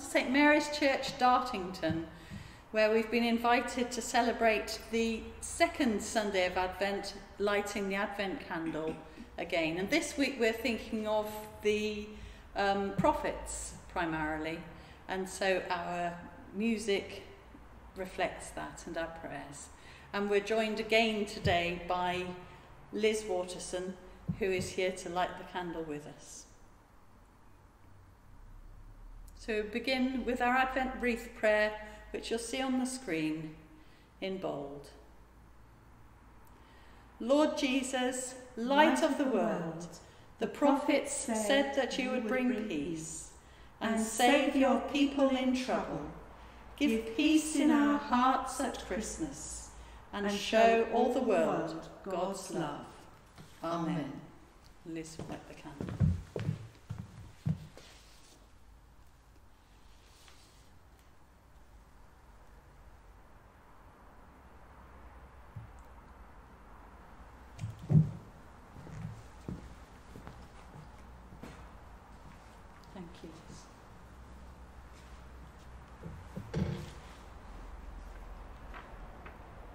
St Mary's Church, Dartington, where we've been invited to celebrate the second Sunday of Advent, lighting the Advent candle again. And this week we're thinking of the um, prophets primarily, and so our music reflects that and our prayers. And we're joined again today by Liz Waterson, who is here to light the candle with us. So begin with our Advent wreath prayer, which you'll see on the screen in bold. Lord Jesus, light, of the world, the prophets said that you would bring peace and save your people in trouble. Give peace in our hearts at Christmas and show all the world God's love. Amen. Liz, light the candle.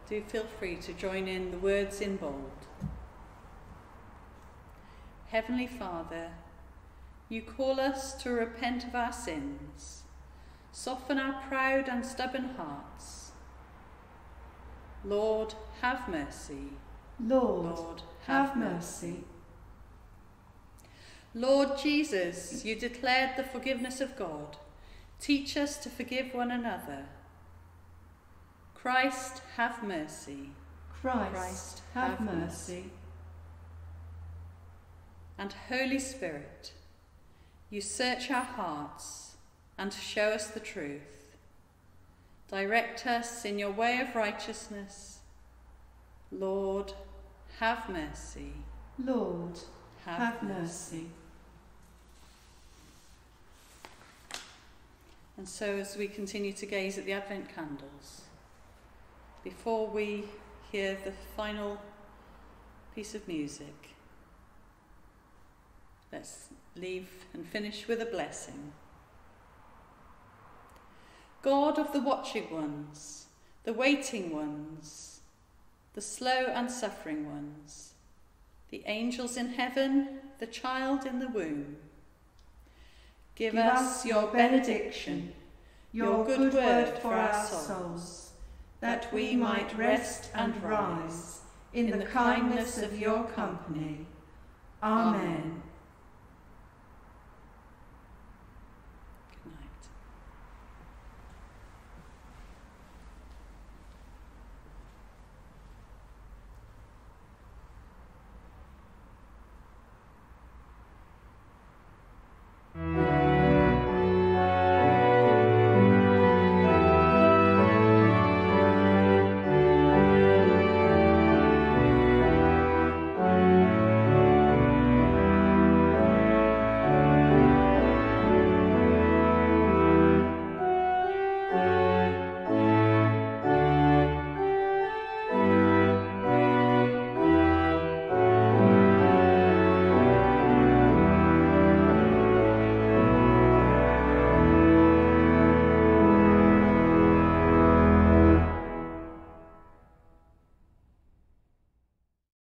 Do feel free to join in the words in bold. Heavenly Father, you call us to repent of our sins, soften our proud and stubborn hearts. Lord, have mercy. Lord, Lord have, have mercy. mercy. Lord Jesus, you declared the forgiveness of God. Teach us to forgive one another Christ, have mercy. Christ, Christ have, have mercy. mercy. And Holy Spirit, you search our hearts and show us the truth. Direct us in your way of righteousness. Lord, have mercy. Lord, have, have mercy. And so, as we continue to gaze at the Advent candles, before we hear the final piece of music, let's leave and finish with a blessing. God of the watching ones, the waiting ones, the slow and suffering ones, the angels in heaven, the child in the womb, give, give us your benediction, your good word for our souls that we might rest and rise in the kindness of your company. Amen.